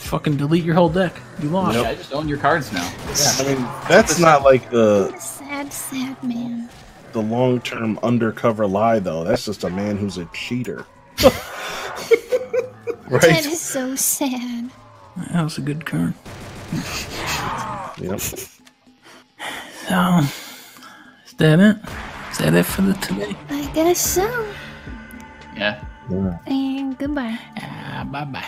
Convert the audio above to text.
fucking delete your whole deck. You lost. Yeah, I just own your cards now. Yeah, I mean, that's not like the Sad, sad man. the long term undercover lie, though. That's just a man who's a cheater. Right? That is so sad. That was a good card. Yep. So, is that it? Is that it for the today? I guess so. Yeah. And goodbye. Ah, bye bye.